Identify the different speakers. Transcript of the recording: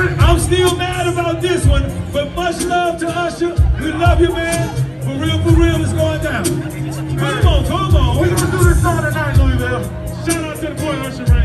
Speaker 1: I'm still mad about this one, but much love to Usher. We love you, man. For real, for real, it's going down. Come on, come on.
Speaker 2: We're gonna do this all tonight, Louisville.
Speaker 1: Shout out to the boy Usher
Speaker 2: man.